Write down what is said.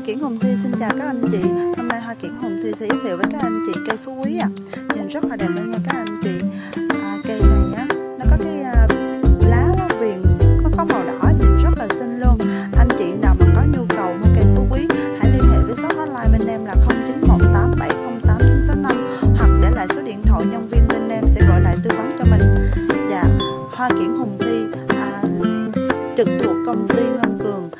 Hoa Kiển Hồng Thi. Xin chào các anh chị. Hôm nay Hoa Kiển Hồng Thi sẽ giới thiệu với các anh chị cây phú quý ạ. À. Nhìn rất là đẹp luôn nha các anh chị. À, Cây này á, nó có cái à, lá nó viền Nó có màu đỏ nhìn rất là xinh luôn. Anh chị nào mà có nhu cầu mua cây phú quý Hãy liên hệ với số hotline bên em là 0918708965 Hoặc để lại số điện thoại nhân viên bên em sẽ gọi lại tư vấn cho mình. Dạ Hoa Kiển Hồng Thi à, trực thuộc công ty ngân Cường.